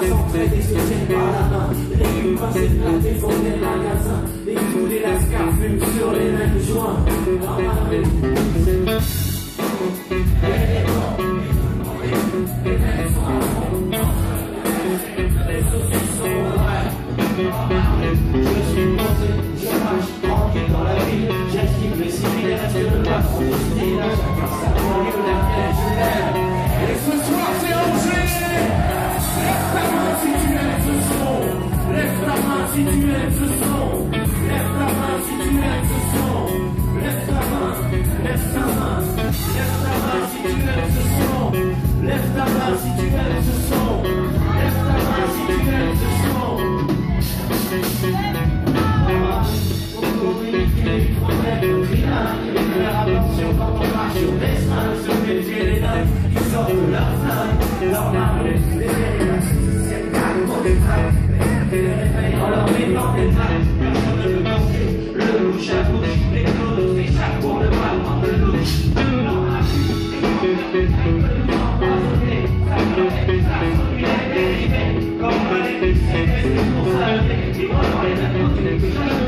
Et se tiennent par la et des magasins. Des lascars fument sur les mêmes joints si tu aimes ce son. Lève ta main si tu aimes ce son. Lève ta main, lève ta main. Lève ta main si tu aimes ce son. Lève ta main si tu aimes ce son. Lève ta main si tu aimes ce son. Le bouche à bouche, les causes, les sacs pour le mal dans le loup. Lève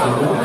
Thank you.